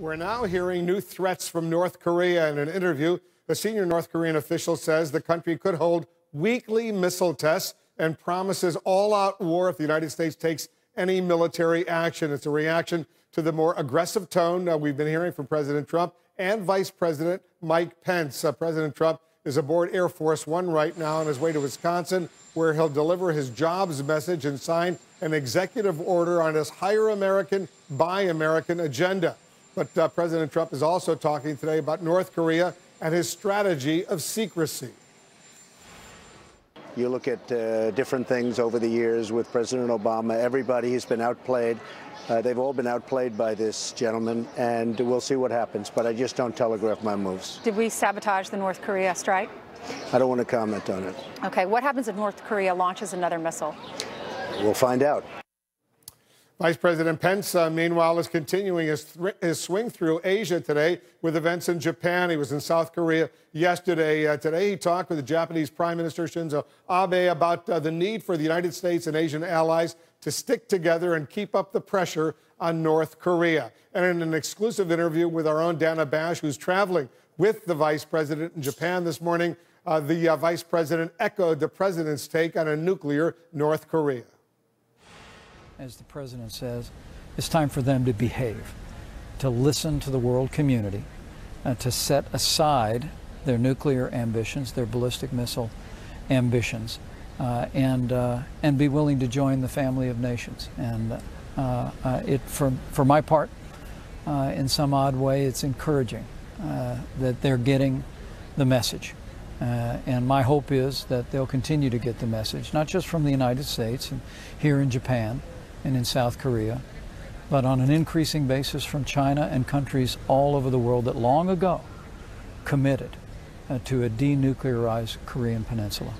We're now hearing new threats from North Korea. In an interview, a senior North Korean official says the country could hold weekly missile tests and promises all out war if the United States takes any military action. It's a reaction to the more aggressive tone uh, we've been hearing from President Trump and Vice President Mike Pence. Uh, President Trump is aboard Air Force One right now on his way to Wisconsin, where he'll deliver his jobs message and sign an executive order on his Hire American, Buy American agenda. But uh, President Trump is also talking today about North Korea and his strategy of secrecy. You look at uh, different things over the years with President Obama, everybody has been outplayed. Uh, they've all been outplayed by this gentleman, and we'll see what happens. But I just don't telegraph my moves. Did we sabotage the North Korea strike? I don't want to comment on it. Okay, what happens if North Korea launches another missile? We'll find out. Vice President Pence, uh, meanwhile, is continuing his, his, swing through Asia today with events in Japan. He was in South Korea yesterday. Uh, today, he talked with the Japanese Prime Minister Shinzo Abe about uh, the need for the United States and Asian allies to stick together and keep up the pressure on North Korea. And in an exclusive interview with our own Dana Bash, who's traveling with the Vice President in Japan this morning, uh, the uh, Vice President echoed the President's take on a nuclear North Korea as the president says, it's time for them to behave, to listen to the world community, and to set aside their nuclear ambitions, their ballistic missile ambitions, uh, and uh, and be willing to join the family of nations. And uh, uh it, for for my part, uh, in some odd way, it's encouraging uh, that they're getting the message. and my hope is that they'll continue to get the message, not just from the United States and here in Japan, and in South Korea, but on an increasing basis from China and countries all over the world that long ago committed uh, to a denuclearized Korean peninsula.